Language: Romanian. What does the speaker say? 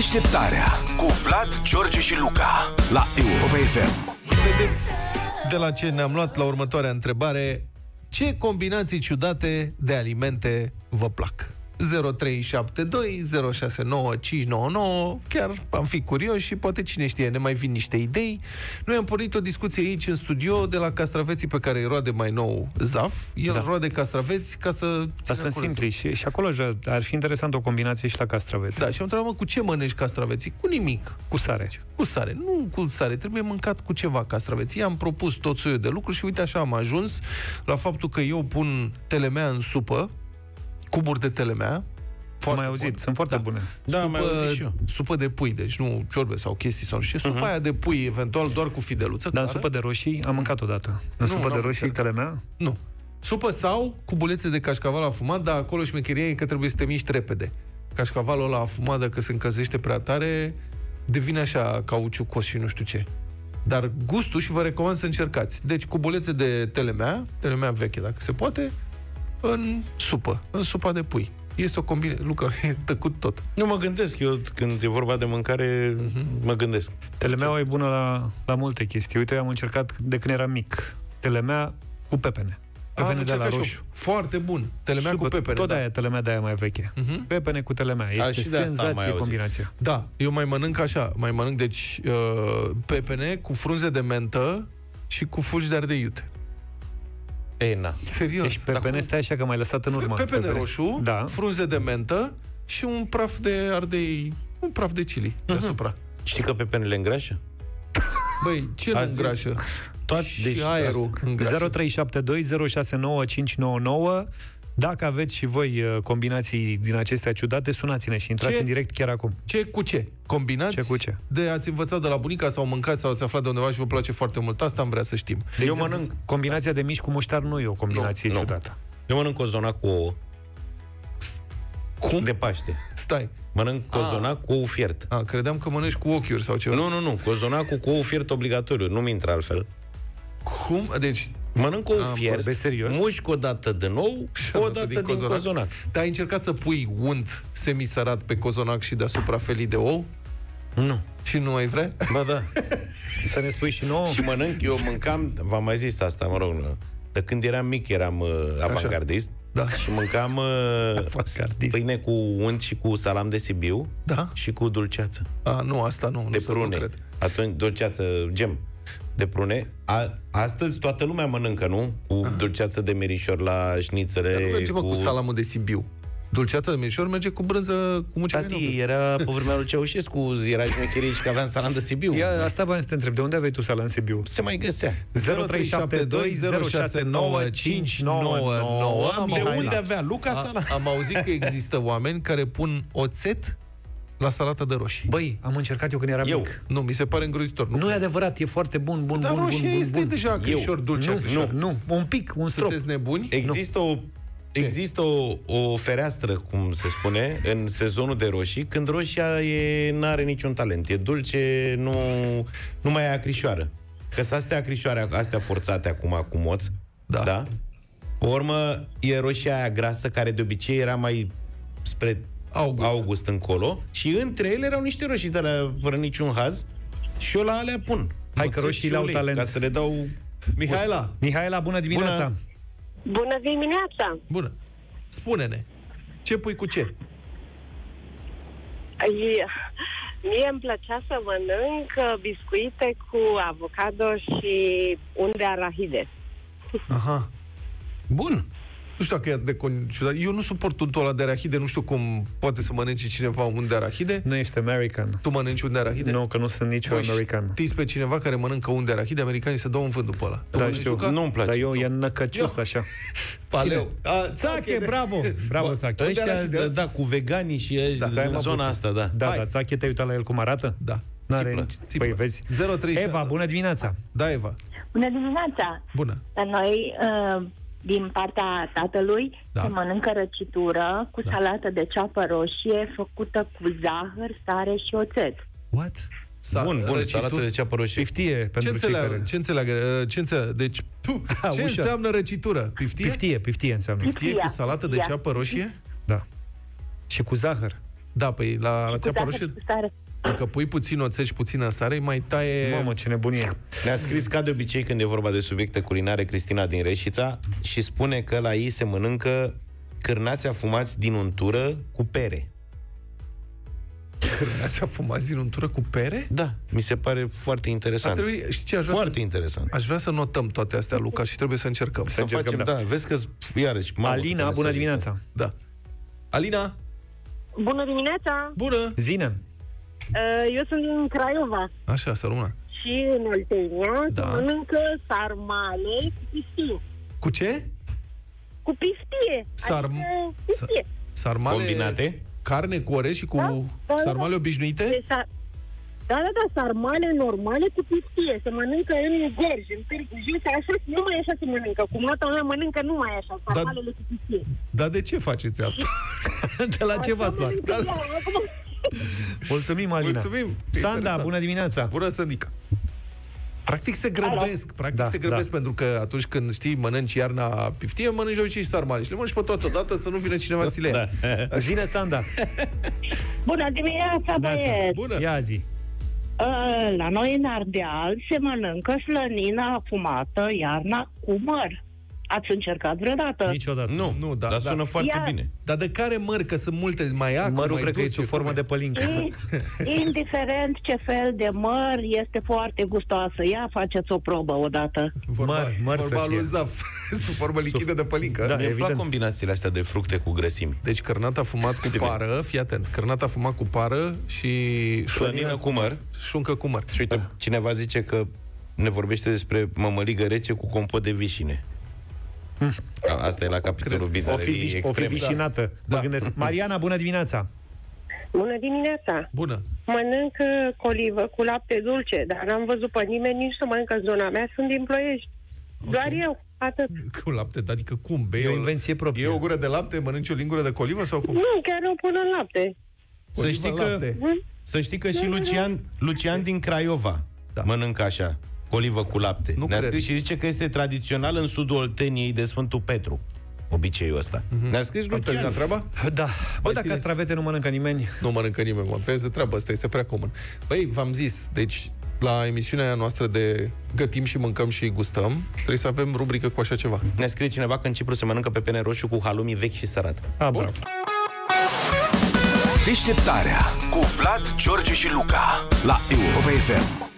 Deșteptarea cu Vlad, George și Luca la Europa FM. Vedeți de la ce ne-am luat la următoarea întrebare. Ce combinații ciudate de alimente vă plac? 0372 069599 Chiar am fi curios și poate cine știe, ne mai vin niște idei. Noi am pornit o discuție aici în studio de la castraveții pe care îi roade mai nou Zaf. El da. roade castraveți ca să... Dar sunt simpli și, și acolo ar fi interesant o combinație și la castraveți. Da, și am întrebat, mă, cu ce mănânci castraveții? Cu nimic. Cu sare. Cu sare. Nu cu sare, trebuie mâncat cu ceva castraveții. I-am propus tot soiul de lucruri și uite așa am ajuns la faptul că eu pun telemea în supă, cuburi de telemea. Foarte mai auzit, bun. sunt foarte da. bune. Da, supă, mai auzit și eu. Supă de pui, deci nu ciorbe sau chestii sau nu știu. Supa uh-huh. aia de pui, eventual doar cu fideluță. Dar în supă de roșii am mâncat odată. În nu, supă de roșii telemea? Nu. Supă sau cu bulețe de cașcaval afumat, dar acolo șmecheria e că trebuie să te miști repede. Cașcavalul ăla afumat, dacă se încălzește prea tare, devine așa cauciucos și nu știu ce. Dar gustul și vă recomand să încercați. Deci cubulețe de telemea, telemea veche dacă se poate, în supă, în supa de pui. Este o combinație. Luca, e tăcut tot. Nu mă gândesc. Eu, când e vorba de mâncare, uh-huh. mă gândesc. Telemea e bună la, la multe chestii. Uite, eu am încercat de când eram mic. Telemea cu pepene. Pepene de la roșu. Foarte bun. Telemea Super, cu pepene. Tot da. aia telemea de aia mai veche. Uh-huh. Pepene cu telemea. Este A, și de senzație combinația. Da, eu mai mănânc așa. Mai mănânc, deci, uh, pepene cu frunze de mentă și cu fulgi de ardei iute. E, na. Serios. Deci pepene cum... stai așa că mai lăsat în urmă. Pepene, pepene roșu, da. frunze de mentă și un praf de ardei, un praf de chili uh-huh. deasupra. Știi că pepenele îngrașă? Băi, ce nu îngrașă? Toat, și deci aerul îngrașă. 0372069599 dacă aveți și voi uh, combinații din acestea ciudate, sunați-ne și intrați ce? în direct chiar acum. Ce cu ce? Combinați? Ce cu ce? De ați învățat de la bunica sau mâncați sau ați aflat de undeva și vă place foarte mult. Asta am vrea să știm. De Eu mănânc. Combinația de mici cu muștar nu e o combinație nu, ciudată. Nu. Eu mănânc cozonac cu ouă. Cum? De Paște. Stai. Mănânc cozonac cu ou fiert. A, credeam că mănânci cu ochiuri sau ceva. Nu, nu, nu. Cozonacul cu ou fiert obligatoriu. Nu-mi intră altfel. Cum? Deci Mănânc o fiert, serios? mușc o dată de nou, o dată din, din cozonac. cozonac. Dar ai încercat să pui unt semisărat pe cozonac și deasupra felii de ou? Nu. Și nu ai vrea? Ba da. să ne spui și nouă? Și mănânc, eu mâncam, v-am mai zis asta, mă rog, de când eram mic eram uh, avantgardist. Da. Și mâncam uh, pâine cu unt și cu salam de Sibiu da. și cu dulceață. A, nu, asta nu. De nu prune. Cred. Atunci, dulceață, gem de prune. A, astăzi toată lumea mănâncă, nu? Cu Aha. dulceață de merișor la șnițele. Dar nu merge, cu... cu salamul de Sibiu. Dulceața de merișor merge cu brânză cu mucegai Tati, era pe vremea lui Ceaușescu, era șmecherie și că aveam salam de Sibiu. Ia, asta v-am să te întreb, de unde aveai tu salam Sibiu? Se mai găsea. 0372069599 De unde avea Luca salam? Am auzit că există oameni care pun oțet la salată de roșii. Băi, am încercat eu când eram eu. mic. Nu, mi se pare îngrozitor. Nu, nu e adevărat, e foarte bun, bun, Dar bun, bun, bun, este bun. deja acrișor, dulce nu, acrișor. Nu, nu, un pic, un strop. Sunteți nebuni? Există nu. o ce? Există o, o fereastră, cum se spune, în sezonul de roșii, când roșia e, nu are niciun talent. E dulce, nu, nu mai e acrișoară. Că sunt astea acrișoare, astea forțate acum cu moț. Da. da? Pe urmă, e roșia aia grasă, care de obicei era mai spre august, august încolo, și între ele erau niște roșii de alea, fără niciun haz, și eu la alea pun. Hai că roșiile au talent. Ca să le dau... Mihaela! Mihaela, bună dimineața! Bună, bună dimineața! Bună! Spune-ne, ce pui cu ce? Mie îmi plăcea să mănânc biscuite cu avocado și unde arahide. Aha. Bun. Nu știu dacă e de ciudat. Eu nu suport untul ăla de arahide, nu știu cum poate să mănânce cineva un de arahide. Nu ești american. Tu mănânci un de arahide? Nu, că nu sunt nici Voi american. Știți pe cineva care mănâncă un de arahide, americanii se dau un vânt după ăla. Da, știu. Nu-mi place. Dar eu e năcăcios așa. Paleu. A, țache, bravo! Bravo, Țache. Ăștia, da, da, cu veganii și da, în zona asta, da. Da, da, Țache, te-ai uitat la el cum arată? Da. N-are țiplă. Păi vezi. 03 Eva, bună dimineața! Da, Eva. Bună dimineața! Bună! La noi, uh, din partea tatălui, da. se mănâncă răcitură cu da. salată de ceapă roșie făcută cu zahăr, sare și oțet. What? Sa- bun, bun, răcitur... salată de ceapă roșie. Piftie pentru ce înțeleagă, care... ce înțeleagă? Ce înțeleagă? Deci, A, ce ușor. înseamnă răcitură? Piftie? Piftie, piftie înseamnă. Piftie cu salată de ceapă roșie? Da. Și cu zahăr. Da, păi la, la țeapa roșie, dacă pui puțin oțet și puțină sare, îi mai taie... Mamă, ce nebunie. Ne-a scris ca de obicei când e vorba de subiecte culinare Cristina din Reșița și spune că la ei se mănâncă cârnați afumați din untură cu pere. Cârnați afumați din untură cu pere? Da, mi se pare foarte interesant. Ar trebui, știi ce, aș vrea Foarte să, interesant. Aș vrea să notăm toate astea, Luca, și trebuie să încercăm. Să facem, da. Vezi că, iarăși, mamă, Alina, câte bună mesaje dimineața. Da. Alina, Bună dimineața! bună! Zine. Uh, Eu sunt din Craiova Așa, să rămână. și în Oltenia Da. se mănâncă sarmale cu pistie. Cu ce? Cu pistie. Sarm- Adică pistie. Sarmale... Combinate? Carne cu orez și cu Da, da, da. sarmale obișnuite? Deci, sa- da, da, da, sarmale normale cu pistie. Se mănâncă în gorj, în târgu jiu, așa, numai așa se mănâncă. Cum nota mea mănâncă numai așa, sarmalele cu pistie. Dar de ce faceți asta? De la ce v-ați luat? Da, da. Acum, Mulțumim, Alina. Mulțumim! Sanda, Interesant. bună dimineața. Bună, Sândica! Practic se grăbesc, practic Da, se grăbesc da. pentru că atunci când știi, mănânci iarna piftie, mănânci de obicei și sarmale și le mănânci pe toată dată să nu vină cineva să ți le ia. Da. Zine, Sanda. Bună dimineața, băieți! Bună! Ia zi. Uh, La noi în Ardeal se mănâncă slănină afumată iarna cu măr. Ați încercat vreodată? Niciodată. Nu, Nu, da, dar da. sună foarte Ia- bine. Dar de care măr? Că sunt multe, mai acru, Mărul mai cred că e dulce, sub formă cum de e? pălincă. I- Indiferent ce fel de măr, este foarte gustoasă. Ia, faceți o probă odată. Vorba, Măr, măr să vorba fie. lui Zaf, sub formă lichidă de pălincă. Da, Mie îmi plac evident. combinațiile astea de fructe cu grăsimi. Deci cărnat afumat cu Bine. pară, fii atent, cărnat afumat cu pară și Slănină cu măr. șuncă cu măr. Și uite, cineva zice că ne vorbește despre mămăligă rece cu compot de vișine. A- Asta e la capitolul O fi, bizarerii viș- o fi extreme. vișinată. Mă Da. gândesc. Mariana, bună dimineața. Bună dimineața! Bună. Mănânc uh, colivă cu lapte dulce, dar n-am văzut pe nimeni nici să mănâncă în zona mea. Sunt din Ploiești. Doar eu. Atât. Cu lapte, adică cum? Bei E o o- invenție proprie. E o gură de lapte, mănânci o lingură de colivă sau cum? Nu, chiar o pun în lapte. Să Olivă știi în că, lapte. să știi că și Lucian, Lucian din Craiova Da. mănâncă așa, colivă cu lapte. Nu Ne-a cred. scris și zice că este tradițional în sudul Olteniei de Sfântul Petru. Obiceiul ăsta. Ne-a scris Am Lucian. terminat treaba? Da. Bă, Băi, dacă silențiu. castravete nu mănâncă nimeni, Nu mănâncă nimeni, mă. Vezi de treabă, asta este prea comun. Băi, v-am zis, deci la emisiunea noastră de gătim și mâncăm și gustăm, trebuie să avem rubrică cu așa ceva. Ne-a scris cineva că în Cipru se mănâncă pepene roșu cu halumi vechi și sărat. a, bravo. Deșteptarea cu Vlad, George și Luca la Europa FM.